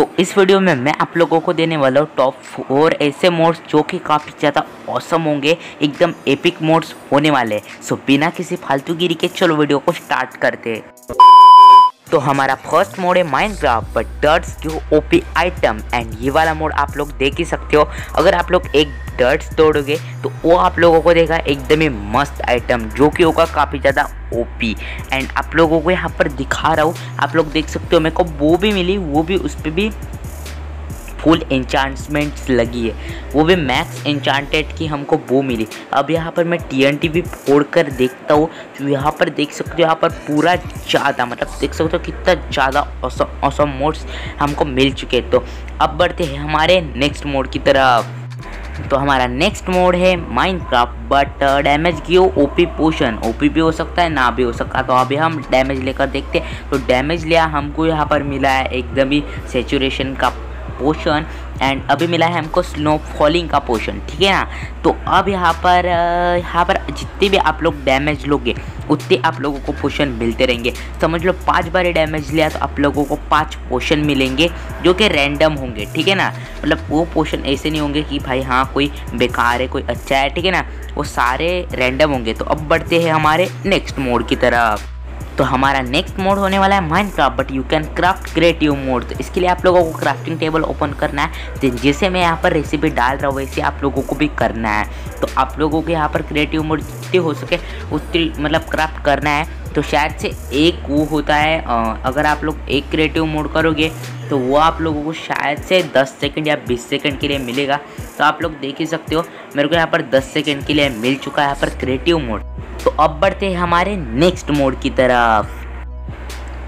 तो इस वीडियो में मैं आप लोगों को देने वाला हूँ टॉप फोर ऐसे मोड्स जो कि काफ़ी ज़्यादा औसम होंगे, एकदम एपिक मोड्स होने वाले सो बिना किसी फालतूगिरी के चलो वीडियो को स्टार्ट करते तो हमारा फ़र्स्ट मोड है माइनक्राफ्ट बट डर्ट्स जो ओपी आइटम एंड ये वाला मोड आप लोग देख ही सकते हो। अगर आप लोग एक डर्ट्स तोड़ोगे तो वो आप लोगों को देगा एकदम ही मस्त आइटम जो कि होगा काफ़ी ज़्यादा ओपी एंड आप लोगों को यहाँ पर दिखा रहा हूँ, आप लोग देख सकते हो मेरे को वो भी मिली, वो भी उस पर भी फुल इंचांटमेंट्स लगी है। वो भी मैक्स इंचांटेड की हमको वो मिली। अब यहाँ पर मैं टीएनटी भी फोड़ कर देखता हूँ। तो यहाँ पर देख सकते हो, यहाँ पर पूरा ज़्यादा मतलब देख सकते हो कितना ज़्यादा औसम मोड्स हमको मिल चुके तो अब बढ़ते हैं हमारे नेक्स्ट मोड की तरफ़। तो हमारा नेक्स्ट मोड है माइंड क्राफ्ट बट डैमेज की हो ओपी पोशन ओपी भी हो सकता है, ना भी हो सकता। तो अभी हम डैमेज लेकर देखते हैं। तो डैमेज लिया हमको यहाँ पर मिला है एकदम ही सेचुरेशन का पोशन एंड अभी मिला है हमको स्नो फॉलिंग का पोशन ठीक है ना? तो अब यहाँ पर यहाँ पर जितने भी आप लोग डैमेज लोगे, उतने आप लोगों को पोशन मिलते रहेंगे। समझ लो, पाँच बार डैमेज लिया तो आप लोगों को पाँच पोशन मिलेंगे जो कि रैंडम होंगे, ठीक है ना? मतलब वो पोशन ऐसे नहीं होंगे कि भाई हाँ कोई बेकार है, कोई अच्छा है, ठीक है ना? वो सारे रैंडम होंगे। तो अब बढ़ते हैं हमारे नेक्स्ट मोड की तरफ़। तो हमारा नेक्स्ट मोड होने वाला है Minecraft but you can craft creative mode तो इसके लिए आप लोगों को क्राफ्टिंग टेबल ओपन करना है। तो जैसे मैं यहाँ पर रेसिपी डाल रहा हूँ, वैसे आप लोगों को भी करना है। तो आप लोगों को यहाँ पर क्रिएटिव मोड जितनी हो सके, उतनी मतलब क्राफ्ट करना है। तो शायद से एक वो होता है अगर आप लोग एक क्रिएटिव मोड करोगे तो वो आप लोगों को शायद से 10 सेकंड या 20 सेकंड के लिए मिलेगा। तो आप लोग देख ही सकते हो, मेरे को यहाँ पर 10 सेकेंड के लिए मिल चुका है यहाँ पर क्रिएटिव मोड तो अब बढ़ते हैं हमारे नेक्स्ट मोड की तरफ़।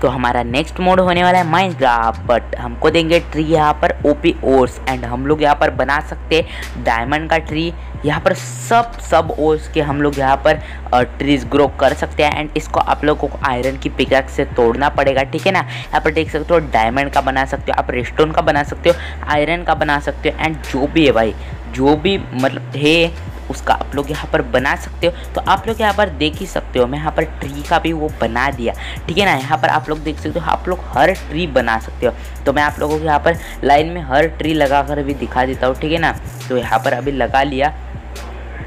तो हमारा नेक्स्ट मोड होने वाला है माइंड क्राफ्ट बट हमको देंगे ट्री यहाँ पर ओपी ओर्स एंड हम लोग यहाँ पर बना सकते डायमंड का ट्री यहाँ पर सब सब ओर्स के हम लोग यहाँ पर ट्रीज ग्रो कर सकते हैं एंड इसको आप लोगों को आयरन की पिकैक्स से तोड़ना पड़ेगा, ठीक है ना? यहाँ पर देख सकते हो डायमंड का बना सकते हो, आप रेस्टोन का बना सकते हो आयरन का बना सकते हो एंड जो भी है भाई, जो भी मतलब है उसका आप लोग यहाँ पर बना सकते हो। तो आप लोग यहाँ पर देख ही सकते हो, मैं यहाँ पर ट्री का भी वो बना दिया। ठीक है ना? यहाँ पर आप लोग देख सकते हो, आप लोग हर ट्री बना सकते हो। तो मैं आप लोगों को यहाँ पर लाइन में हर ट्री लगा कर भी दिखा देता हूँ, ठीक है ना? तो यहाँ पर अभी लगा लिया।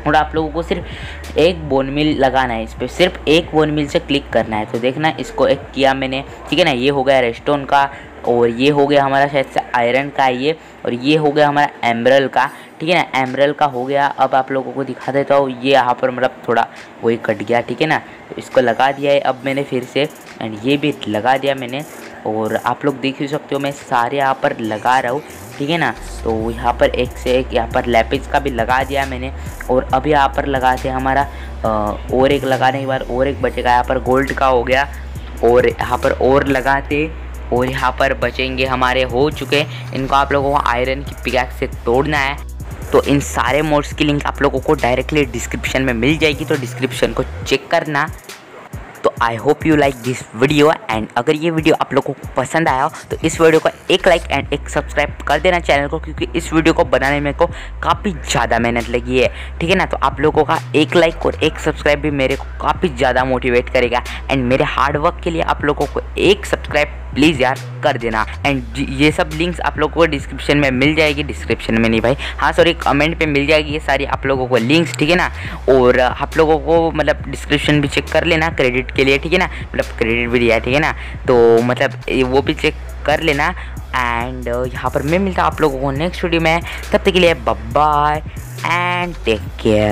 और आप लोगों को सिर्फ़ एक बोन मिल लगाना है, इस पर सिर्फ़ एक बोन मिल से क्लिक करना है। तो देखना, इसको एक किया मैंने, ठीक है ना? ये हो गया रेस्टोन का, और ये हो गया हमारा शायद से आयरन का ये, और ये हो गया हमारा एमरल का। ठीक है ना एमरल का हो गया। अब आप लोगों को दिखा देता हूँ, ये यहाँ पर मतलब थोड़ा वही कट गया, ठीक है ना? तो इसको लगा दिया है, अब मैंने फिर से एंड ये भी लगा दिया मैंने, और आप लोग देख ही सकते हो, मैं सारे यहाँ पर लगा रहा हूँ, ठीक है ना? तो यहाँ पर एक से एक, यहाँ पर लेपिस का भी लगा दिया मैंने, और अभी यहाँ पर लगाते हमारा और एक लगाने के बाद और एक बचेगा, यहाँ पर गोल्ड का हो गया, और यहाँ पर और लगाते, और यहाँ पर बचेंगे हमारे, हो चुके इनको आप लोगों को आयरन की पिकैक्स से तोड़ना है। तो इन सारे मोड्स की लिंक आप लोगों को डायरेक्टली डिस्क्रिप्शन में मिल जाएगी तो डिस्क्रिप्शन को चेक करना। तो I hope you like this video and अगर ये वीडियो आप लोगों को पसंद आया तो इस वीडियो को एक लाइक एंड एक सब्सक्राइब कर देना चैनल को क्योंकि इस वीडियो को बनाने में को काफ़ी ज़्यादा मेहनत लगी है। ठीक है ना? तो आप लोगों का एक लाइक और एक सब्सक्राइब भी मेरे को काफ़ी ज़्यादा मोटिवेट करेगा एंड मेरे हार्डवर्क के लिए आप लोगों को एक सब्सक्राइब प्लीज़ यार कर देना। एंड ये सब लिंक्स आप लोगों को डिस्क्रिप्शन में मिल जाएगी। डिस्क्रिप्शन में नहीं भाई। हाँ सॉरी कमेंट पे मिल जाएगी ये सारी आप लोगों को लिंक्स ठीक है ना? और आप लोगों को मतलब डिस्क्रिप्शन भी चेक कर लेना क्रेडिट के लिए, ठीक है ना? मतलब क्रेडिट भी दिया ठीक है ना? तो मतलब वो भी चेक कर लेना एंड यहाँ पर मैं मिलता आप लोगों को नेक्स्ट वीडियो में। तब तक के लिए बाय एंड टेक केयर